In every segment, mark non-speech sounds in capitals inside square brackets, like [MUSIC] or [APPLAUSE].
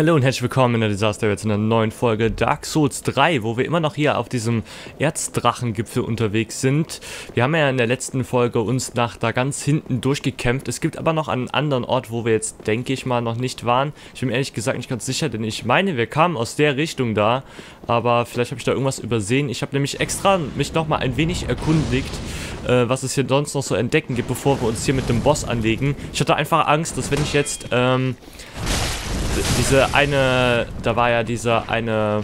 Hallo und herzlich willkommen in der Disaster jetzt in einer neuen Folge Dark Souls 3, wo wir immer noch hier auf diesem Erzdrachengipfel unterwegs sind. Wir haben ja in der letzten Folge uns nach da ganz hinten durchgekämpft. Es gibt aber noch einen anderen Ort, wo wir jetzt, denke ich mal, noch nicht waren. Ich bin ehrlich gesagt nicht ganz sicher, denn ich meine, wir kamen aus der Richtung da, aber vielleicht habe ich da irgendwas übersehen. Ich habe nämlich extra mich nochmal ein wenig erkundigt, äh, was es hier sonst noch so entdecken gibt, bevor wir uns hier mit dem Boss anlegen. Ich hatte einfach Angst, dass wenn ich jetzt, ähm, diese eine, da war ja dieser eine,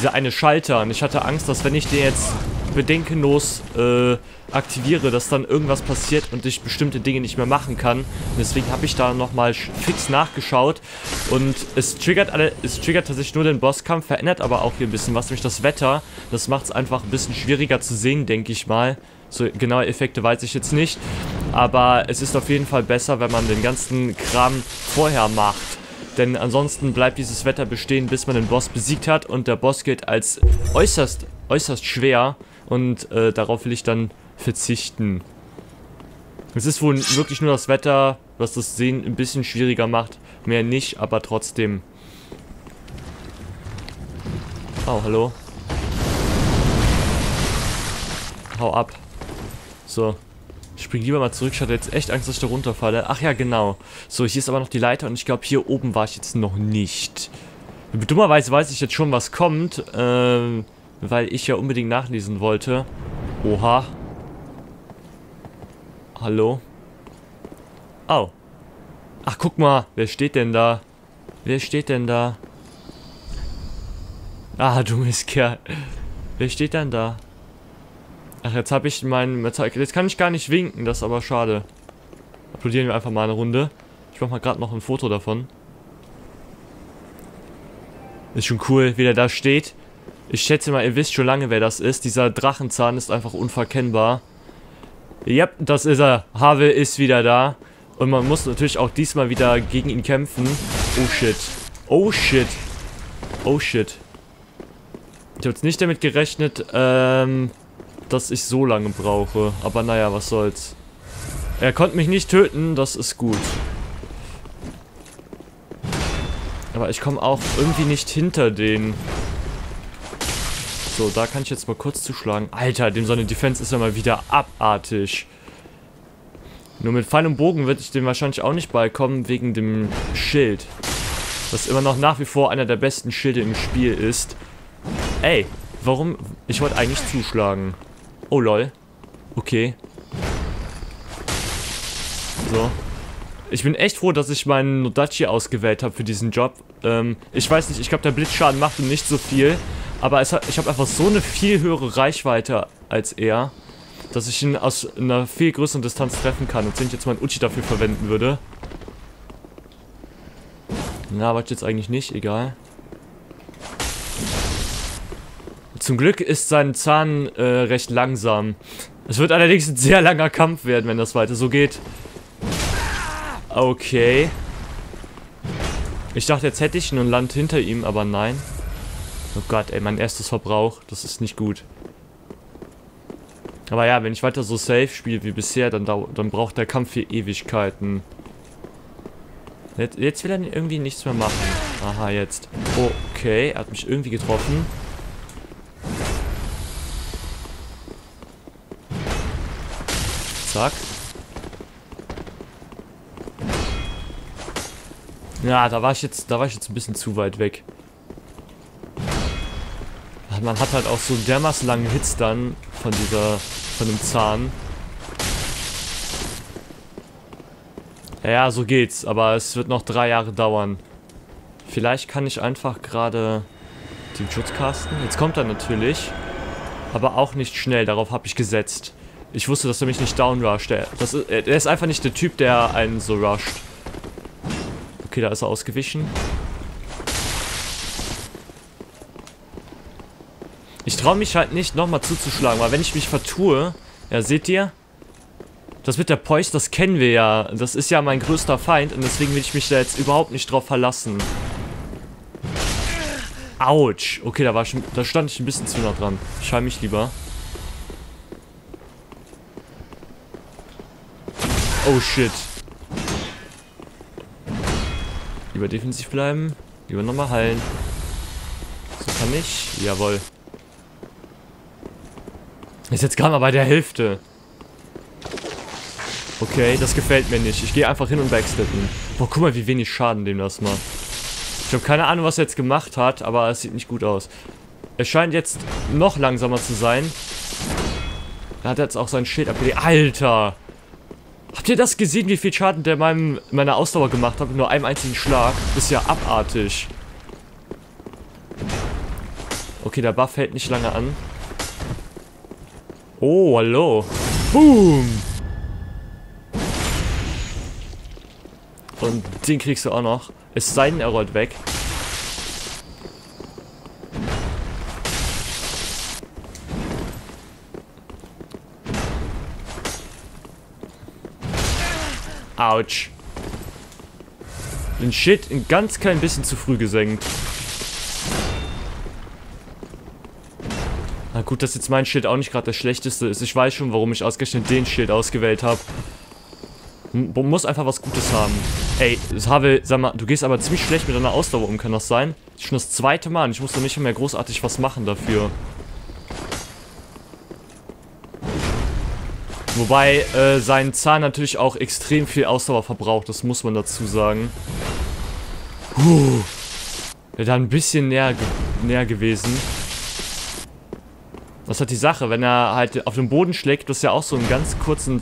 dieser eine Schalter und ich hatte Angst, dass wenn ich den jetzt bedenkenlos äh, aktiviere, dass dann irgendwas passiert und ich bestimmte Dinge nicht mehr machen kann. Und deswegen habe ich da nochmal fix nachgeschaut und es triggert alle, es triggert tatsächlich nur den Bosskampf, verändert aber auch hier ein bisschen was, nämlich das Wetter. Das macht es einfach ein bisschen schwieriger zu sehen, denke ich mal. So genaue Effekte weiß ich jetzt nicht. Aber es ist auf jeden Fall besser, wenn man den ganzen Kram vorher macht. Denn ansonsten bleibt dieses Wetter bestehen, bis man den Boss besiegt hat. Und der Boss gilt als äußerst, äußerst schwer. Und äh, darauf will ich dann verzichten. Es ist wohl wirklich nur das Wetter, was das Sehen ein bisschen schwieriger macht. Mehr nicht, aber trotzdem. Oh, hallo. Hau ab. So. Ich spring lieber mal zurück. Ich hatte jetzt echt Angst, dass ich da runterfalle. Ach ja, genau. So, hier ist aber noch die Leiter und ich glaube, hier oben war ich jetzt noch nicht. Dummerweise weiß ich jetzt schon, was kommt, ähm, weil ich ja unbedingt nachlesen wollte. Oha. Hallo? Oh. Ach, guck mal. Wer steht denn da? Wer steht denn da? Ah, [LAUGHS] du Mistkerl. Wer steht denn da? Ach, jetzt habe ich meinen... Jetzt kann ich gar nicht winken, das ist aber schade. Applaudieren wir einfach mal eine Runde. Ich mache mal gerade noch ein Foto davon. Ist schon cool, wie der da steht. Ich schätze mal, ihr wisst schon lange, wer das ist. Dieser Drachenzahn ist einfach unverkennbar. Ja, das ist er. Havel ist wieder da. Und man muss natürlich auch diesmal wieder gegen ihn kämpfen. Oh shit. Oh shit. Oh shit. Ich habe jetzt nicht damit gerechnet, ähm, dass ich so lange brauche. Aber naja, was soll's. Er konnte mich nicht töten, das ist gut. Aber ich komme auch irgendwie nicht hinter den. So, da kann ich jetzt mal kurz zuschlagen. Alter, dem seine Defense ist ja mal wieder abartig. Nur mit Pfeil und Bogen würde ich dem wahrscheinlich auch nicht beikommen, wegen dem Schild. Was immer noch nach wie vor einer der besten Schilde im Spiel ist. Ey, warum? Ich wollte eigentlich zuschlagen. Oh lol. Okay. So. Ich bin echt froh, dass ich meinen Nodachi ausgewählt habe für diesen Job. Ähm, ich weiß nicht, ich glaube der Blitzschaden macht ihm nicht so viel. Aber hat, ich habe einfach so eine viel höhere Reichweite als er, dass ich ihn aus einer viel größeren Distanz treffen kann. Und wenn ich jetzt mein Uchi dafür verwenden würde. Na, was jetzt eigentlich nicht, egal. Zum Glück ist sein Zahn äh, recht langsam. Es wird allerdings ein sehr langer Kampf werden, wenn das weiter so geht. Okay. Ich dachte, jetzt hätte ich ein Land hinter ihm, aber nein. Oh Gott, ey, mein erstes Verbrauch. Das ist nicht gut. Aber ja, wenn ich weiter so safe spiele wie bisher, dann, dann braucht der Kampf hier Ewigkeiten. Jetzt, jetzt will er irgendwie nichts mehr machen. Aha, jetzt. Okay, er hat mich irgendwie getroffen. Zack. Ja, da war ich jetzt, da war ich jetzt ein bisschen zu weit weg. Man hat halt auch so dermaßen lange Hits dann von dieser, von dem Zahn. Ja, so geht's, aber es wird noch drei Jahre dauern. Vielleicht kann ich einfach gerade den Schutz casten. Jetzt kommt er natürlich, aber auch nicht schnell, darauf habe ich gesetzt. Ich wusste, dass er mich nicht downrusht. Das ist, er ist einfach nicht der Typ, der einen so rusht. Okay, da ist er ausgewichen. Ich traue mich halt nicht, nochmal zuzuschlagen, weil wenn ich mich vertue... Ja, seht ihr? Das mit der Poise, das kennen wir ja. Das ist ja mein größter Feind und deswegen will ich mich da jetzt überhaupt nicht drauf verlassen. Autsch. Okay, da, war ich, da stand ich ein bisschen zu nah dran. Ich mich lieber. Oh shit. Lieber defensiv bleiben. Lieber nochmal heilen. So kann ich. Jawohl. Ist jetzt gerade mal bei der Hälfte. Okay, das gefällt mir nicht. Ich gehe einfach hin und backsteppen. Boah, guck mal, wie wenig Schaden dem das macht. Ich habe keine Ahnung, was er jetzt gemacht hat, aber es sieht nicht gut aus. Er scheint jetzt noch langsamer zu sein. Er hat jetzt auch sein Schild abgelegt. Alter! Habt ihr das gesehen, wie viel Schaden der meinem, meiner Ausdauer gemacht hat mit nur einem einzigen Schlag? Ist ja abartig. Okay, der Buff hält nicht lange an. Oh, hallo. Boom! Und den kriegst du auch noch. Es sei denn, er weg. Autsch. Den Shit ein ganz klein bisschen zu früh gesenkt. Na gut, dass jetzt mein Schild auch nicht gerade das schlechteste ist. Ich weiß schon, warum ich ausgerechnet den Schild ausgewählt habe. Muss einfach was Gutes haben. Ey, Havel, sag mal, du gehst aber ziemlich schlecht mit deiner Ausdauer um, kann das sein? Das ist schon das zweite Mal und ich muss doch nicht mehr großartig was machen dafür. Wobei äh, sein Zahn natürlich auch extrem viel Ausdauer verbraucht, das muss man dazu sagen. Puh. Wäre da ein bisschen näher, näher gewesen. Das hat die Sache, wenn er halt auf den Boden schlägt, das ist ja auch so einen ganz kurzen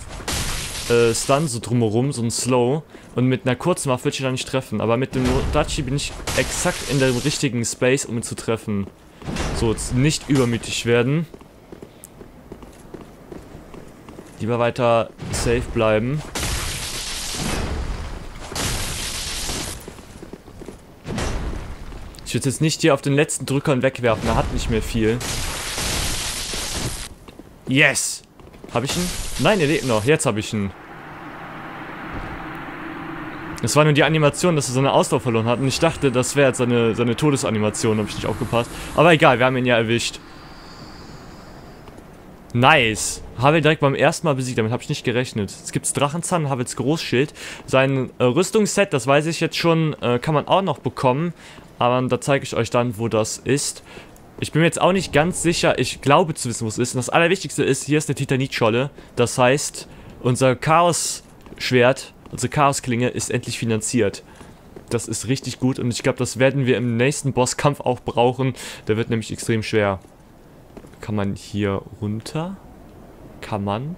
äh, Stun so drumherum, so ein Slow. Und mit einer kurzen Waffe würde ich ihn da nicht treffen. Aber mit dem Dachi bin ich exakt in dem richtigen Space, um ihn zu treffen. So, jetzt nicht übermütig werden. Lieber weiter safe bleiben. Ich würde jetzt nicht hier auf den letzten Drückern wegwerfen, er hat nicht mehr viel. Yes! Habe ich ihn? Nein, er lebt noch. Jetzt habe ich ihn. Es war nur die Animation, dass er seine Ausdauer verloren hat. Und ich dachte, das wäre jetzt seine, seine Todesanimation. habe ich nicht aufgepasst. Aber egal, wir haben ihn ja erwischt. Nice. Havel direkt beim ersten Mal besiegt, damit habe ich nicht gerechnet. Es gibt Drachenzahn, Havels Großschild. Sein äh, Rüstungsset, das weiß ich jetzt schon, äh, kann man auch noch bekommen. Aber da zeige ich euch dann, wo das ist. Ich bin mir jetzt auch nicht ganz sicher, ich glaube zu wissen, wo es ist. Und das Allerwichtigste ist, hier ist eine Titanitscholle. Das heißt, unser Chaos-Schwert, unsere Chaos-Klinge ist endlich finanziert. Das ist richtig gut und ich glaube, das werden wir im nächsten Bosskampf auch brauchen. Der wird nämlich extrem schwer. Kann man hier runter? Kann man?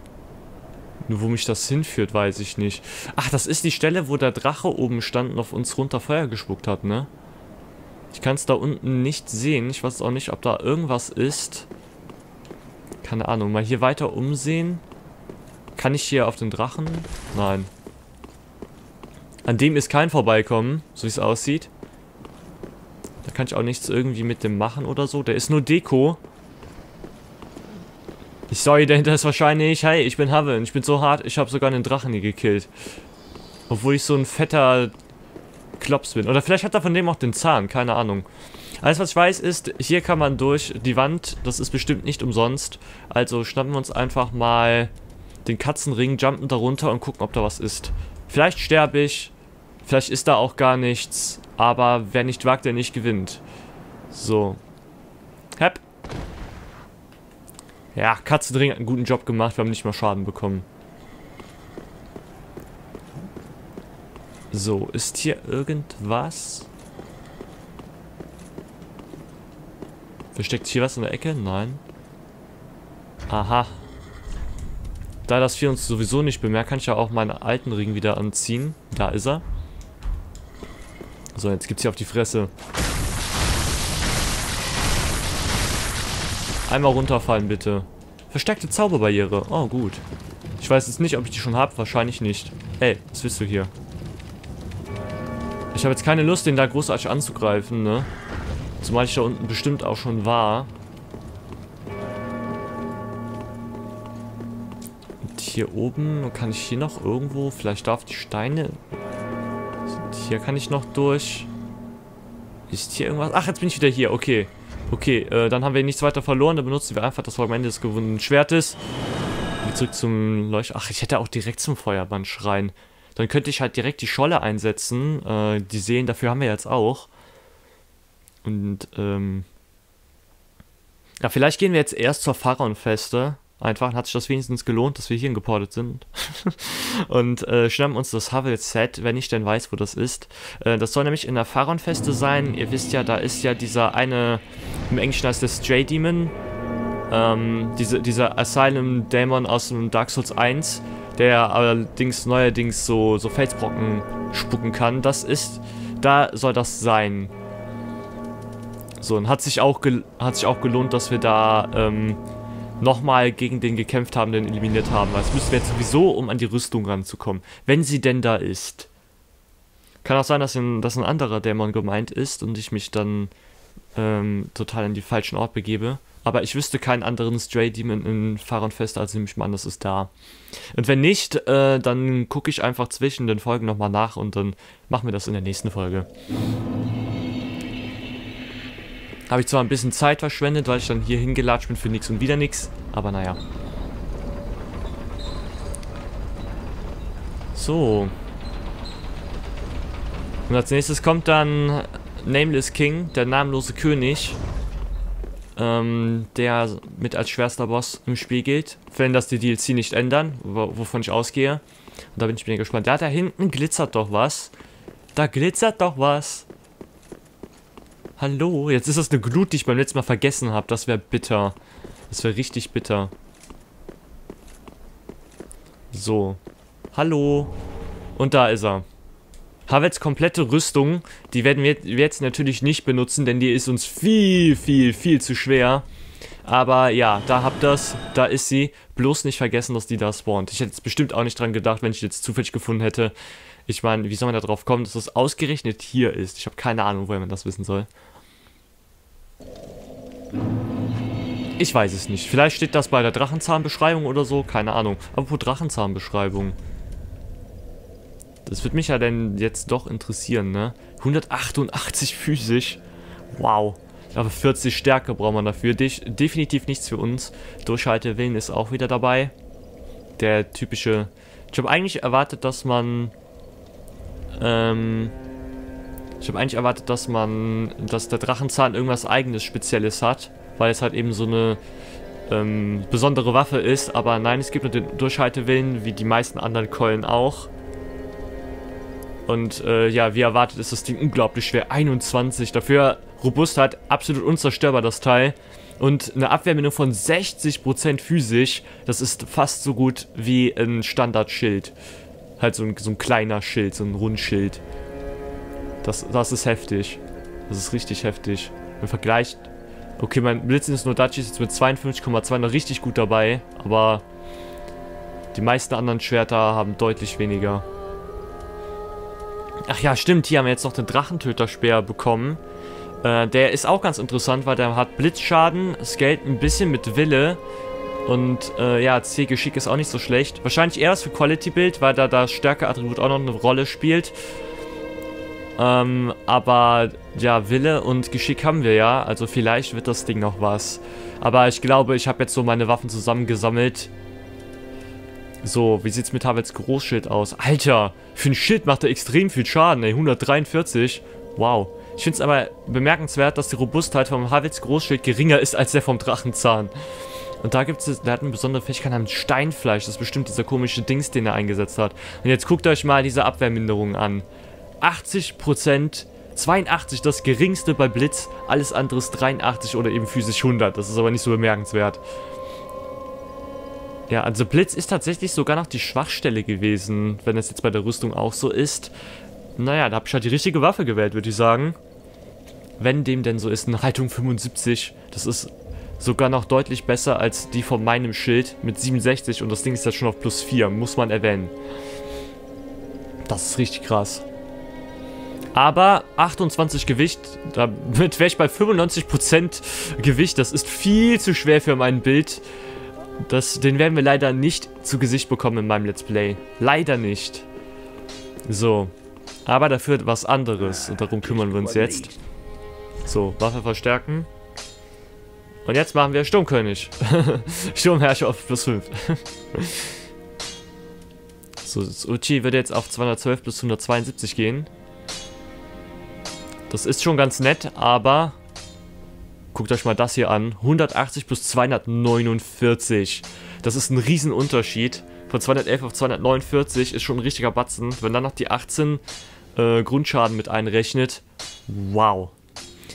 Nur wo mich das hinführt, weiß ich nicht. Ach, das ist die Stelle, wo der Drache oben stand und auf uns runter Feuer gespuckt hat, ne? Ich kann es da unten nicht sehen. Ich weiß auch nicht, ob da irgendwas ist. Keine Ahnung. Mal hier weiter umsehen. Kann ich hier auf den Drachen? Nein. An dem ist kein Vorbeikommen, so wie es aussieht. Da kann ich auch nichts irgendwie mit dem machen oder so. Der ist nur Deko. Die Story dahinter ist wahrscheinlich, hey, ich bin Haven, ich bin so hart, ich habe sogar einen Drachen hier gekillt. Obwohl ich so ein fetter Klops bin. Oder vielleicht hat er von dem auch den Zahn, keine Ahnung. Alles, was ich weiß, ist, hier kann man durch die Wand, das ist bestimmt nicht umsonst. Also schnappen wir uns einfach mal den Katzenring, jumpen darunter und gucken, ob da was ist. Vielleicht sterbe ich, vielleicht ist da auch gar nichts, aber wer nicht wagt, der nicht gewinnt. So. Hepp. Ja, Katzenring hat einen guten Job gemacht, wir haben nicht mal Schaden bekommen. So, ist hier irgendwas? Versteckt hier was in der Ecke? Nein. Aha. Da das Vieh uns sowieso nicht bemerkt, kann ich ja auch meinen alten Ring wieder anziehen. Da ist er. So, jetzt gibt's hier auf die Fresse. Einmal runterfallen, bitte. Verstärkte Zauberbarriere. Oh, gut. Ich weiß jetzt nicht, ob ich die schon habe. Wahrscheinlich nicht. Hey, was willst du hier? Ich habe jetzt keine Lust, den da großartig anzugreifen, ne? Zumal ich da unten bestimmt auch schon war. Und hier oben, kann ich hier noch irgendwo, vielleicht darf die Steine... Hier kann ich noch durch. Ist hier irgendwas? Ach, jetzt bin ich wieder hier, okay. Okay, äh, dann haben wir nichts weiter verloren. Dann benutzen wir einfach das Fragment des gewonnenen Schwertes. Wieder zurück zum Leucht... Ach, ich hätte auch direkt zum Feuerband schreien. Dann könnte ich halt direkt die Scholle einsetzen. Äh, die Seelen dafür haben wir jetzt auch. Und, ähm... Ja, vielleicht gehen wir jetzt erst zur Pharaon-Feste. Einfach hat sich das wenigstens gelohnt, dass wir hier geportet sind. [LAUGHS] und äh, schnappen uns das Havel-Set, wenn ich denn weiß, wo das ist. Äh, das soll nämlich in der Pharaon-Feste sein. Ihr wisst ja, da ist ja dieser eine, im Englischen heißt das J-Demon. Ähm, diese, dieser Asylum-Dämon aus dem Dark Souls 1, der allerdings neuerdings so, so Felsbrocken spucken kann. Das ist, da soll das sein. So, und hat sich auch, hat sich auch gelohnt, dass wir da, ähm, nochmal gegen den gekämpft haben, den eliminiert haben. Weil es müssen wir jetzt sowieso, um an die Rüstung ranzukommen. Wenn sie denn da ist. Kann auch sein, dass ein, dass ein anderer Dämon gemeint ist und ich mich dann ähm, total in die falschen Ort begebe. Aber ich wüsste keinen anderen Stray Demon in Fahrenfest, also nehme ich mal an, das ist da. Und wenn nicht, äh, dann gucke ich einfach zwischen den Folgen nochmal nach und dann machen wir das in der nächsten Folge. Habe ich zwar ein bisschen Zeit verschwendet, weil ich dann hier hingelatscht bin für nichts und wieder nichts, aber naja. So. Und als nächstes kommt dann Nameless King, der namenlose König, ähm, der mit als schwerster Boss im Spiel gilt, wenn das die DLC nicht ändern, wovon ich ausgehe. Und da bin ich mir gespannt. Ja, da hinten glitzert doch was. Da glitzert doch was. Hallo, jetzt ist das eine Glut, die ich beim letzten Mal vergessen habe. Das wäre bitter. Das wäre richtig bitter. So. Hallo. Und da ist er. Havets komplette Rüstung, die werden wir jetzt natürlich nicht benutzen, denn die ist uns viel, viel, viel zu schwer. Aber ja, da habt ihr es, da ist sie. Bloß nicht vergessen, dass die da spawnt. Ich hätte jetzt bestimmt auch nicht dran gedacht, wenn ich jetzt zufällig gefunden hätte. Ich meine, wie soll man da drauf kommen, dass das ausgerechnet hier ist? Ich habe keine Ahnung, woher man das wissen soll. Ich weiß es nicht. Vielleicht steht das bei der Drachenzahnbeschreibung oder so. Keine Ahnung. Aber wo Drachenzahnbeschreibung? Das wird mich ja denn jetzt doch interessieren, ne? 188 physisch. Wow. Aber 40 Stärke braucht man dafür. De definitiv nichts für uns. Durchhaltewillen ist auch wieder dabei. Der typische... Ich habe eigentlich erwartet, dass man... Ähm... Ich habe eigentlich erwartet, dass man, dass der Drachenzahn irgendwas eigenes Spezielles hat, weil es halt eben so eine ähm, besondere Waffe ist. Aber nein, es gibt nur den Durchhaltewillen, wie die meisten anderen Keulen auch. Und äh, ja, wie erwartet ist das Ding unglaublich schwer. 21. Dafür Robustheit, absolut unzerstörbar das Teil. Und eine Abwehrmindung von 60% physisch. Das ist fast so gut wie ein Standardschild. Halt so ein, so ein kleiner Schild, so ein Rundschild. Das, das ist heftig. Das ist richtig heftig. Im Vergleich... Okay, mein Blitz nur Dachi ist jetzt mit 52,2 noch richtig gut dabei, aber die meisten anderen Schwerter haben deutlich weniger. Ach ja, stimmt, hier haben wir jetzt noch den Drachentöterspeer bekommen. Äh, der ist auch ganz interessant, weil der hat Blitzschaden, scaled ein bisschen mit Wille und äh, ja, C-Geschick ist auch nicht so schlecht. Wahrscheinlich eher was für Quality-Build, weil da das Stärke-Attribut auch noch eine Rolle spielt. Ähm, aber ja, Wille und Geschick haben wir ja, also vielleicht wird das Ding noch was. Aber ich glaube, ich habe jetzt so meine Waffen zusammengesammelt. So, wie sieht's mit Havels Großschild aus? Alter, für ein Schild macht er extrem viel Schaden, ey, 143. Wow. Ich finde es aber bemerkenswert, dass die Robustheit vom Havels Großschild geringer ist als der vom Drachenzahn. Und da gibt es, der hat eine besondere Fähigkeit namens Steinfleisch. Das ist bestimmt dieser komische Dings, den er eingesetzt hat. Und jetzt guckt euch mal diese Abwehrminderung an. 80%, 82 das geringste bei Blitz, alles andere ist 83 oder eben physisch 100. Das ist aber nicht so bemerkenswert. Ja, also Blitz ist tatsächlich sogar noch die Schwachstelle gewesen, wenn es jetzt bei der Rüstung auch so ist. Naja, da habe ich halt die richtige Waffe gewählt, würde ich sagen. Wenn dem denn so ist, eine Haltung 75, das ist sogar noch deutlich besser als die von meinem Schild mit 67 und das Ding ist jetzt schon auf plus 4, muss man erwähnen. Das ist richtig krass. Aber 28 Gewicht, damit wäre ich bei 95% Gewicht. Das ist viel zu schwer für mein Bild. Das, den werden wir leider nicht zu Gesicht bekommen in meinem Let's Play. Leider nicht. So. Aber dafür was anderes. Und darum kümmern wir uns jetzt. So, Waffe verstärken. Und jetzt machen wir Sturmkönig. [LAUGHS] Sturmherrscher auf plus 5. [LAUGHS] So, das Uchi würde jetzt auf 212 bis 172 gehen. Das ist schon ganz nett, aber guckt euch mal das hier an. 180 plus 249. Das ist ein Riesenunterschied. Von 211 auf 249 ist schon ein richtiger Batzen. Wenn dann noch die 18 äh, Grundschaden mit einrechnet. Wow.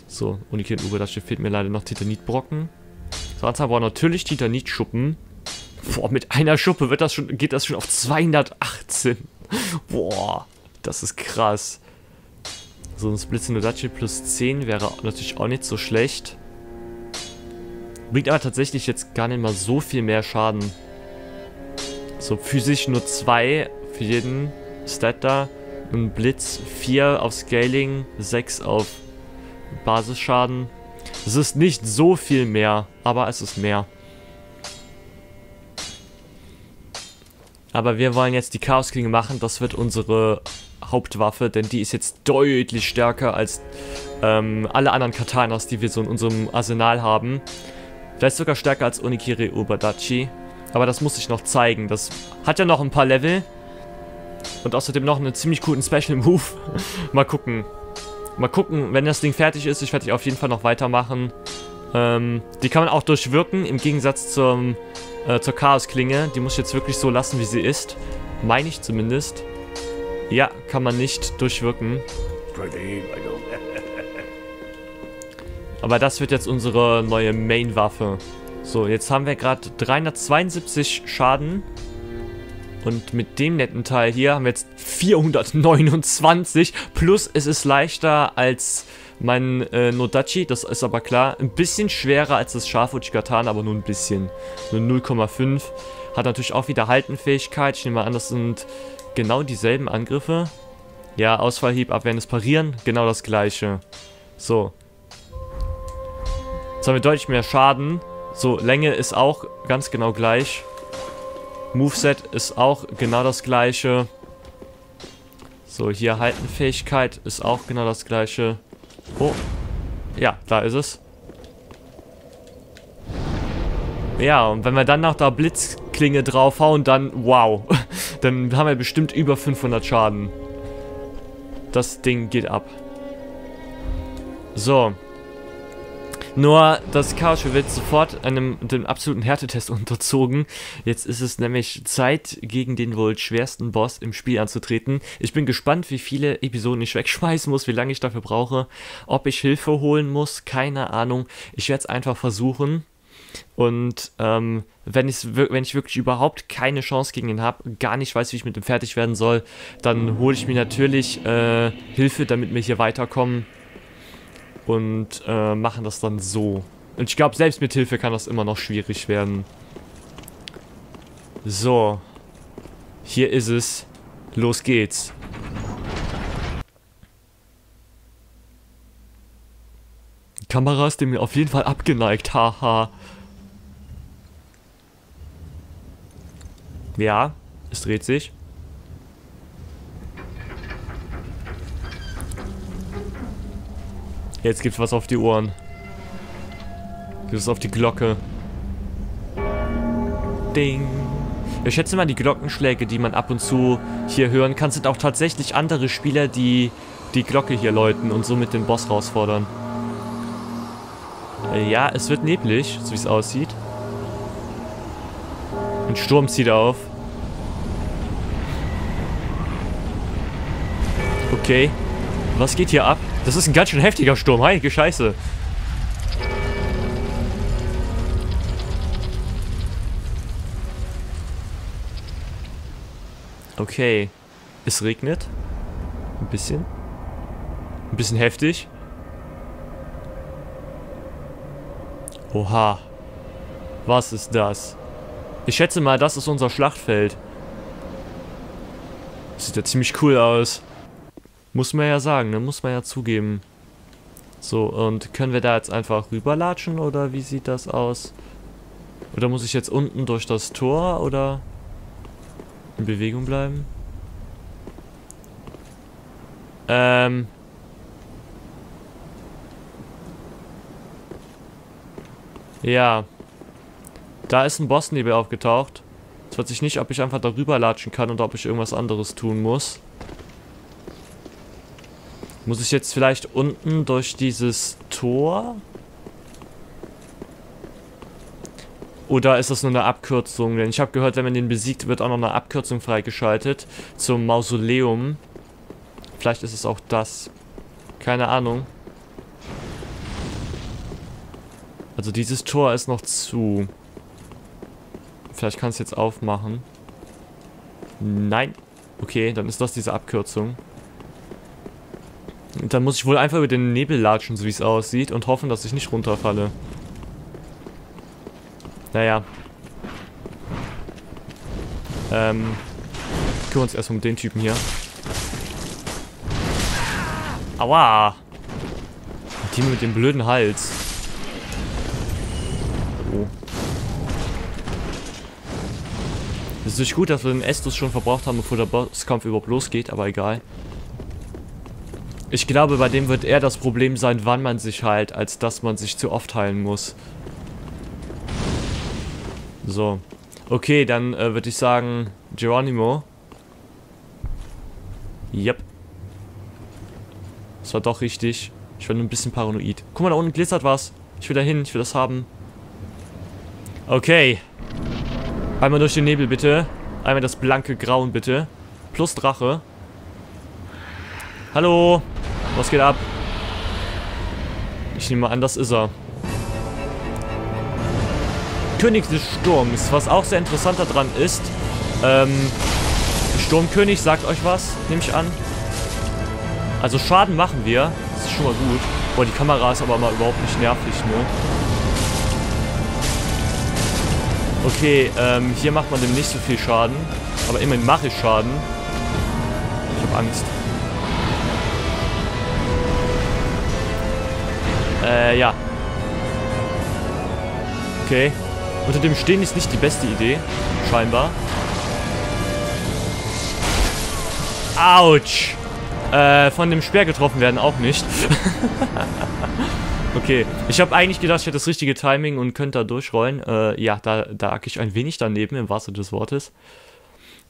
So, Unikin Uber, da fehlt mir leider noch Titanitbrocken. So, Anzahl braucht natürlich Titanitschuppen. Boah, mit einer Schuppe wird das schon, geht das schon auf 218. Boah, das ist krass. So ein Splitz Nodachi plus 10 wäre natürlich auch nicht so schlecht. Bringt aber tatsächlich jetzt gar nicht mal so viel mehr Schaden. So physisch nur 2 für jeden Stat da. Und Blitz 4 auf Scaling, 6 auf Basisschaden. Es ist nicht so viel mehr, aber es ist mehr. Aber wir wollen jetzt die Chaosklinge machen. Das wird unsere Hauptwaffe, denn die ist jetzt deutlich stärker als ähm, alle anderen Katanas, die wir so in unserem Arsenal haben. Vielleicht sogar stärker als Onikiri Ubadachi. Aber das muss ich noch zeigen. Das hat ja noch ein paar Level. Und außerdem noch einen ziemlich coolen Special Move. [LAUGHS] Mal gucken. Mal gucken, wenn das Ding fertig ist. Ich werde auf jeden Fall noch weitermachen. Ähm, die kann man auch durchwirken, im Gegensatz zum, äh, zur Chaos-Klinge. Die muss ich jetzt wirklich so lassen, wie sie ist. Meine ich zumindest. Ja, kann man nicht durchwirken. [LAUGHS] Aber das wird jetzt unsere neue Main-Waffe. So, jetzt haben wir gerade 372 Schaden. Und mit dem netten Teil hier haben wir jetzt 429. Plus es ist leichter als mein äh, Nodachi, das ist aber klar. Ein bisschen schwerer als das Schafuchi Katana, aber nur ein bisschen. Nur 0,5. Hat natürlich auch wieder Haltenfähigkeit. Ich nehme mal an, das sind genau dieselben Angriffe. Ja, Ausfallhieb, abwehrendes Parieren, genau das gleiche. So. Jetzt haben wir deutlich mehr Schaden. So, Länge ist auch ganz genau gleich. Moveset ist auch genau das gleiche. So, hier Haltenfähigkeit ist auch genau das gleiche. Oh. Ja, da ist es. Ja, und wenn wir dann noch da Blitzklinge draufhauen, dann wow. [LAUGHS] dann haben wir bestimmt über 500 Schaden. Das Ding geht ab. So. Nur das Chaos wird sofort einem dem absoluten Härtetest [LAUGHS] unterzogen. Jetzt ist es nämlich Zeit, gegen den wohl schwersten Boss im Spiel anzutreten. Ich bin gespannt, wie viele Episoden ich wegschmeißen muss, wie lange ich dafür brauche. Ob ich Hilfe holen muss, keine Ahnung. Ich werde es einfach versuchen. Und ähm, wenn, wenn ich wirklich überhaupt keine Chance gegen ihn habe, gar nicht weiß, wie ich mit ihm fertig werden soll, dann hole ich mir natürlich äh, Hilfe, damit wir hier weiterkommen und äh, machen das dann so. Und ich glaube, selbst mit Hilfe kann das immer noch schwierig werden. So. Hier ist es. Los geht's. Die Kamera ist dem auf jeden Fall abgeneigt, haha. ja, es dreht sich. Jetzt gibt's was auf die Ohren. Gibt es auf die Glocke. Ding. Ich schätze mal, die Glockenschläge, die man ab und zu hier hören kann, sind auch tatsächlich andere Spieler, die die Glocke hier läuten und somit den Boss herausfordern. Ja, es wird neblig, so wie es aussieht. Ein Sturm zieht auf. Okay. Was geht hier ab? Das ist ein ganz schön heftiger Sturm. Heilige Scheiße. Okay. Es regnet. Ein bisschen. Ein bisschen heftig. Oha. Was ist das? Ich schätze mal, das ist unser Schlachtfeld. sieht ja ziemlich cool aus. Muss man ja sagen, ne? Muss man ja zugeben. So, und können wir da jetzt einfach rüberlatschen oder wie sieht das aus? Oder muss ich jetzt unten durch das Tor oder in Bewegung bleiben? Ähm. Ja. Da ist ein Bossnebel aufgetaucht. Jetzt weiß ich nicht, ob ich einfach darüber latschen kann oder ob ich irgendwas anderes tun muss. Muss ich jetzt vielleicht unten durch dieses Tor? Oder ist das nur eine Abkürzung? Denn ich habe gehört, wenn man den besiegt, wird auch noch eine Abkürzung freigeschaltet zum Mausoleum. Vielleicht ist es auch das. Keine Ahnung. Also dieses Tor ist noch zu. Vielleicht kann es jetzt aufmachen. Nein. Okay, dann ist das diese Abkürzung. Dann muss ich wohl einfach über den Nebel latschen, so wie es aussieht, und hoffen, dass ich nicht runterfalle. Naja. Ähm. Kümmern uns erstmal um den Typen hier. Aua! Die mit dem blöden Hals. Oh. Es ist nicht gut, dass wir den Estus schon verbraucht haben, bevor der Bosskampf überhaupt losgeht, aber egal. Ich glaube, bei dem wird eher das Problem sein, wann man sich heilt, als dass man sich zu oft heilen muss. So. Okay, dann äh, würde ich sagen, Geronimo. Yep. Das war doch richtig. Ich war nur ein bisschen paranoid. Guck mal, da unten glitzert was. Ich will da hin, ich will das haben. Okay. Einmal durch den Nebel, bitte. Einmal das blanke Grauen, bitte. Plus Drache. Hallo. Was geht ab? Ich nehme an, das ist er. König des Sturms. Was auch sehr interessant daran ist, ähm, Sturmkönig sagt euch was, nehme ich an. Also Schaden machen wir. Das ist schon mal gut. Boah, die Kamera ist aber mal überhaupt nicht nervig, ne? Okay, ähm, hier macht man dem nicht so viel Schaden. Aber immerhin mache ich Schaden. Ich habe Angst. Äh, ja. Okay. Unter dem Stehen ist nicht die beste Idee. Scheinbar. Autsch. Äh, von dem Speer getroffen werden auch nicht. [LAUGHS] okay. Ich habe eigentlich gedacht, ich hätte das richtige Timing und könnte da durchrollen. Äh, ja, da, da lag ich ein wenig daneben, im wahrsten des Wortes.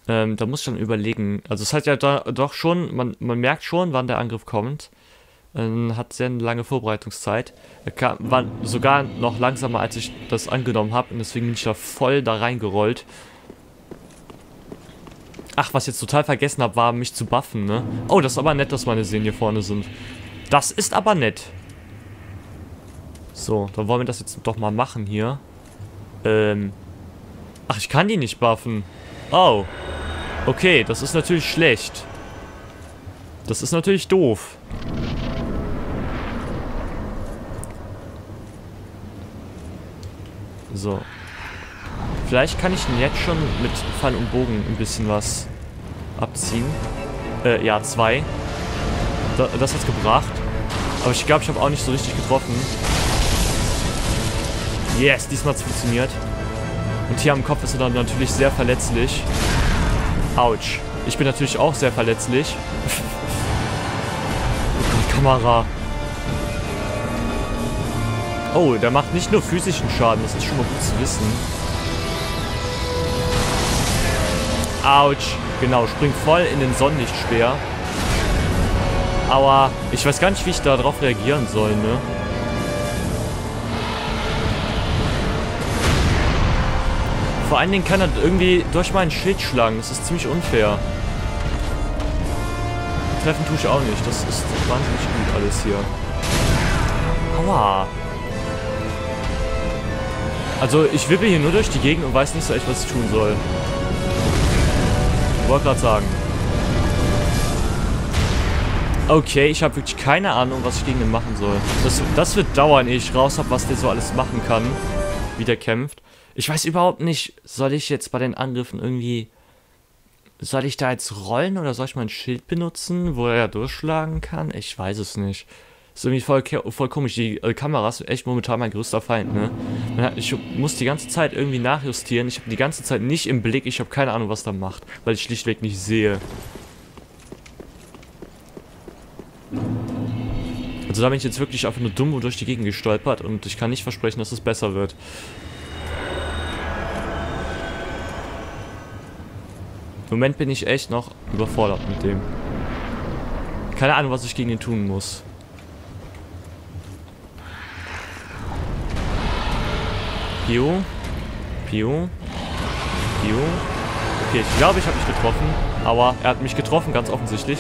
Ähm, da muss ich dann überlegen. Also es hat ja da, doch schon, man, man merkt schon, wann der Angriff kommt. Ähm, hat sehr lange Vorbereitungszeit. Er kam, war sogar noch langsamer, als ich das angenommen habe. Und deswegen bin ich da voll da reingerollt. Ach, was ich jetzt total vergessen habe, war mich zu buffen, ne? Oh, das ist aber nett, dass meine Seen hier vorne sind. Das ist aber nett. So, dann wollen wir das jetzt doch mal machen hier. Ähm. Ach, ich kann die nicht buffen. Oh. Okay, das ist natürlich schlecht. Das ist natürlich doof. So. Vielleicht kann ich ihn jetzt schon mit Pfeil und Bogen ein bisschen was abziehen. Äh, ja, zwei. Da, das hat's gebracht. Aber ich glaube, ich habe auch nicht so richtig getroffen. Yes, diesmal hat's funktioniert. Und hier am Kopf ist er dann natürlich sehr verletzlich. Autsch. Ich bin natürlich auch sehr verletzlich. [LAUGHS] oh Gott, Kamera. Oh, der macht nicht nur physischen Schaden, das ist schon mal gut zu wissen. Autsch. Genau, springt voll in den Sonnenlichtspeer. Aua. Ich weiß gar nicht, wie ich darauf reagieren soll, ne? Vor allen Dingen kann er irgendwie durch meinen Schild schlagen. Das ist ziemlich unfair. Treffen tue ich auch nicht. Das ist wahnsinnig gut alles hier. Aua. Also ich wippe hier nur durch die Gegend und weiß nicht so echt, was ich tun soll. Wollte gerade sagen. Okay, ich habe wirklich keine Ahnung, was ich gegen ihn machen soll. Das, das wird dauern, ehe ich raus habe, was der so alles machen kann. Wie der kämpft. Ich weiß überhaupt nicht, soll ich jetzt bei den Angriffen irgendwie... Soll ich da jetzt rollen oder soll ich mein Schild benutzen, wo er ja durchschlagen kann? Ich weiß es nicht ist irgendwie voll, voll komisch. Die äh, Kamera ist echt momentan mein größter Feind, ne? Ich muss die ganze Zeit irgendwie nachjustieren. Ich habe die ganze Zeit nicht im Blick. Ich habe keine Ahnung, was da macht, weil ich schlichtweg nicht sehe. Also da bin ich jetzt wirklich einfach nur dumm durch die Gegend gestolpert und ich kann nicht versprechen, dass es besser wird. Im Moment bin ich echt noch überfordert mit dem. Keine Ahnung, was ich gegen ihn tun muss. Pio. Pio. Pio. Okay, ich glaube, ich habe mich getroffen. Aber er hat mich getroffen, ganz offensichtlich.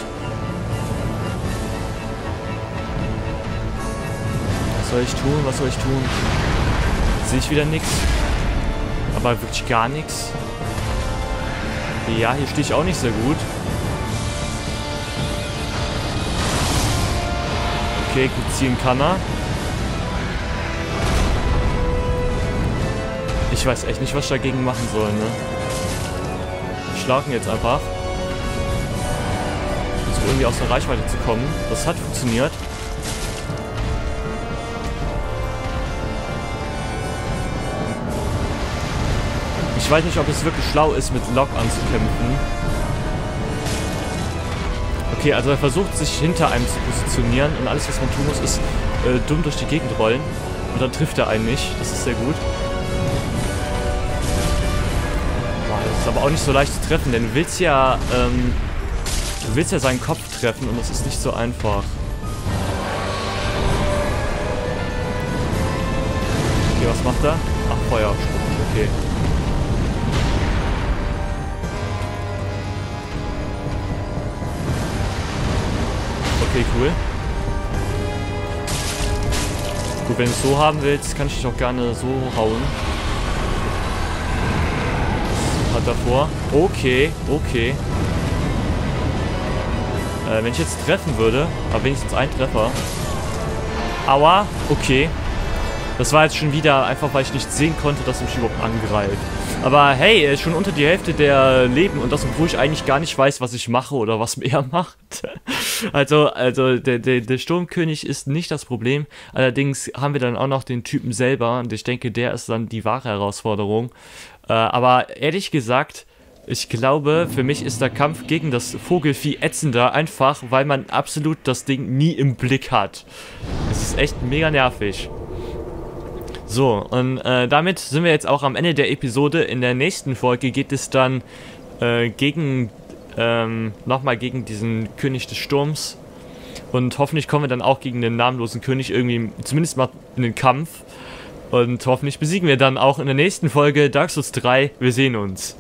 Was soll ich tun? Was soll ich tun? Sehe ich wieder nichts. Aber wirklich gar nichts. Ja, hier stehe ich auch nicht sehr gut. Okay, gut ziehen kann er. Ich weiß echt nicht, was ich dagegen machen soll, ne? Schlagen jetzt einfach. Versuche irgendwie aus der Reichweite zu kommen. Das hat funktioniert. Ich weiß nicht, ob es wirklich schlau ist, mit Lock anzukämpfen. Okay, also er versucht sich hinter einem zu positionieren und alles, was man tun muss, ist äh, dumm durch die Gegend rollen. Und dann trifft er einen nicht. Das ist sehr gut. Ist aber auch nicht so leicht zu treffen, denn du willst ja, ähm, du willst ja seinen Kopf treffen und das ist nicht so einfach. Okay, was macht er? Ach, Feuer. Okay. Okay, cool. Gut, wenn du es so haben willst, kann ich dich auch gerne so hauen. Hat davor. Okay, okay. Äh, wenn ich jetzt treffen würde, aber wenigstens ein Treffer. Aua, okay. Das war jetzt schon wieder einfach, weil ich nicht sehen konnte, dass mich überhaupt angreift. Aber hey, ist schon unter die Hälfte der Leben und das, obwohl ich eigentlich gar nicht weiß, was ich mache oder was [LAUGHS] er macht. Also, also der, der, der Sturmkönig ist nicht das Problem. Allerdings haben wir dann auch noch den Typen selber und ich denke, der ist dann die wahre Herausforderung. Äh, aber ehrlich gesagt, ich glaube, für mich ist der Kampf gegen das Vogelvieh ätzender, einfach weil man absolut das Ding nie im Blick hat. Es ist echt mega nervig. So, und äh, damit sind wir jetzt auch am Ende der Episode. In der nächsten Folge geht es dann äh, gegen ähm, nochmal gegen diesen König des Sturms. Und hoffentlich kommen wir dann auch gegen den namenlosen König irgendwie zumindest mal in den Kampf. Und hoffentlich besiegen wir dann auch in der nächsten Folge Dark Souls 3. Wir sehen uns.